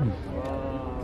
うん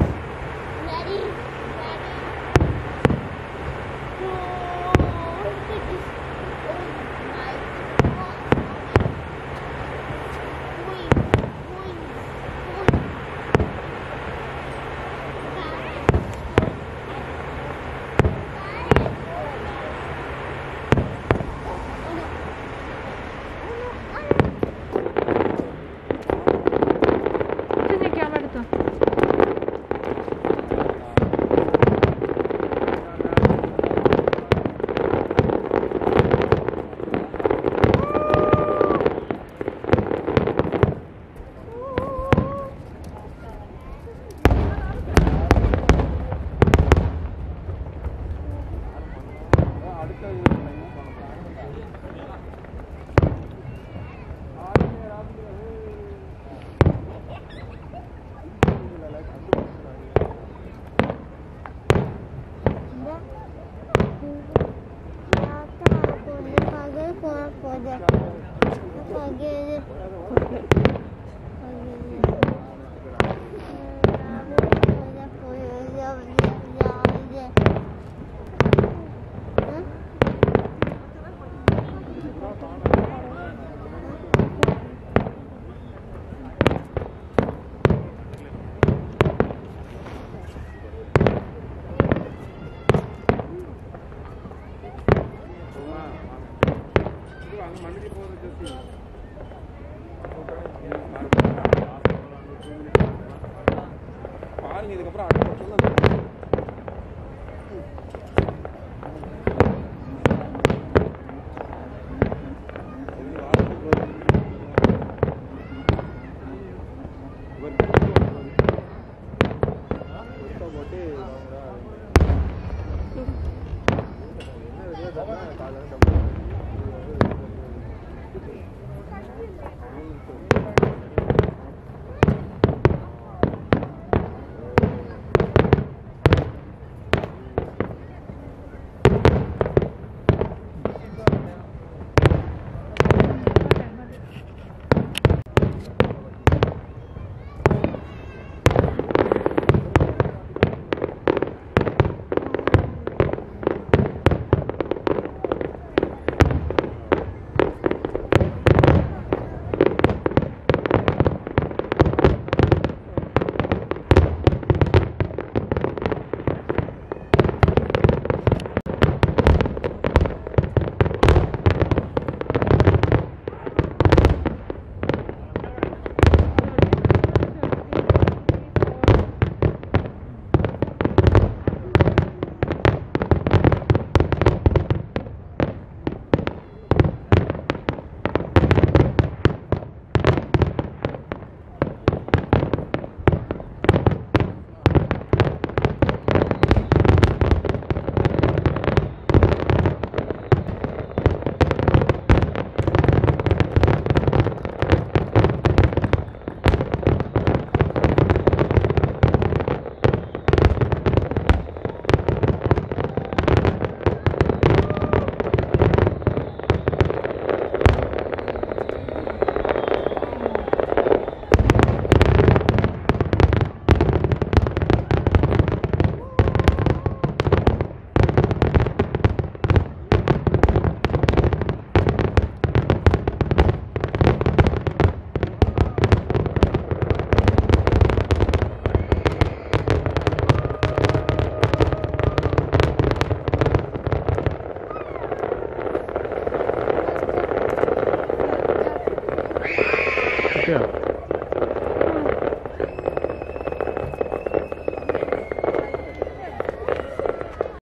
你这个不让人活了。